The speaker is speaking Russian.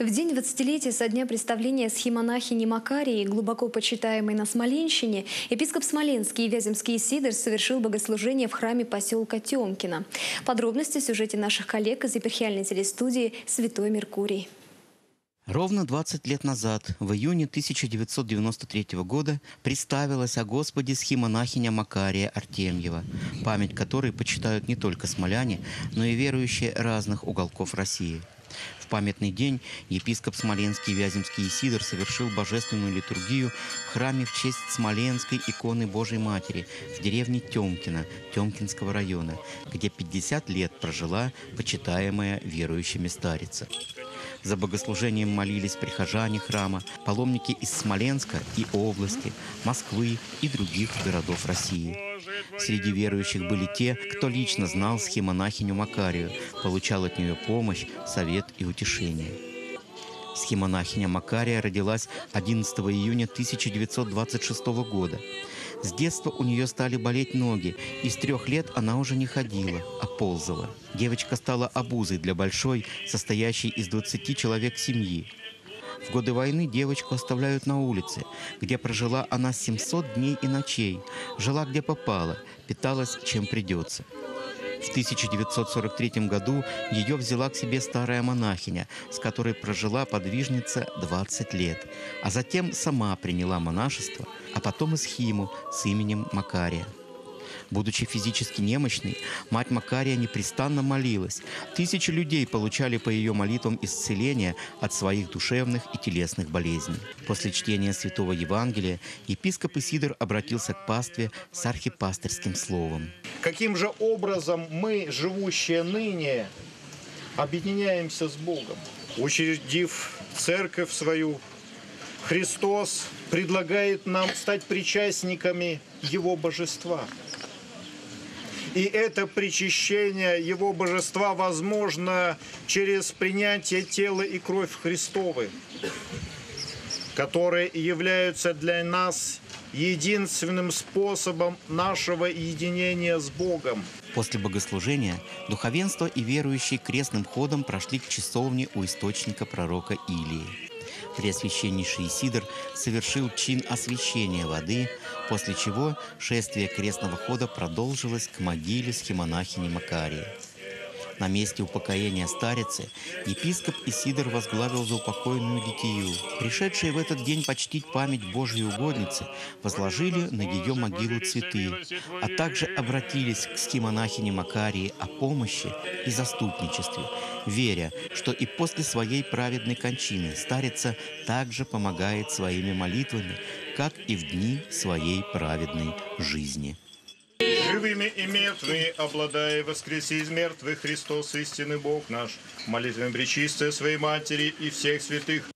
В день 20-летия со дня представления схемонахини Макарии, глубоко почитаемой на Смоленщине, епископ Смоленский и Вяземский Сидор совершил богослужение в храме поселка Темкино. Подробности в сюжете наших коллег из епархиальной телестудии «Святой Меркурий». Ровно 20 лет назад, в июне 1993 года, представилась о Господе схемонахиня Макария Артемьева, память которой почитают не только смоляне, но и верующие разных уголков России – в памятный день епископ Смоленский Вяземский Исидор совершил божественную литургию в храме в честь Смоленской иконы Божьей Матери в деревне Темкино Темкинского района, где 50 лет прожила почитаемая верующими старица. За богослужением молились прихожане храма, паломники из Смоленска и области, Москвы и других городов России. Среди верующих были те, кто лично знал схемонахиню Макарию, получал от нее помощь, совет и утешение. Схемонахиня Макария родилась 11 июня 1926 года. С детства у нее стали болеть ноги, и с трех лет она уже не ходила, а ползала. Девочка стала обузой для большой, состоящей из 20 человек семьи. В годы войны девочку оставляют на улице, где прожила она 700 дней и ночей, жила где попала, питалась чем придется. В 1943 году ее взяла к себе старая монахиня, с которой прожила подвижница 20 лет, а затем сама приняла монашество, а потом и схиму с именем Макария. Будучи физически немощной, мать Макария непрестанно молилась. Тысячи людей получали по ее молитвам исцеление от своих душевных и телесных болезней. После чтения Святого Евангелия епископ Исидор обратился к пастве с архипасторским словом. Каким же образом мы, живущие ныне, объединяемся с Богом? Учредив церковь свою, Христос предлагает нам стать причастниками Его божества – и это причащение Его Божества возможно через принятие тела и кровь Христовы, которые являются для нас единственным способом нашего единения с Богом. После богослужения духовенство и верующие крестным ходом прошли к часовне у источника пророка Илии. Преосвященнейший Сидор совершил чин освящения воды, после чего шествие крестного хода продолжилось к могиле схемонахини Макарии. На месте упокоения старицы епископ Исидор возглавил заупокойную литию. Пришедшие в этот день почтить память Божьей угодницы возложили на ее могилу цветы, а также обратились к схемонахине Макарии о помощи и заступничестве, веря, что и после своей праведной кончины старица также помогает своими молитвами, как и в дни своей праведной жизни. Живыми и мертвыми, обладая воскреси из мертвых, Христос, истинный Бог наш, молитвами Пречистая Своей Матери и всех святых,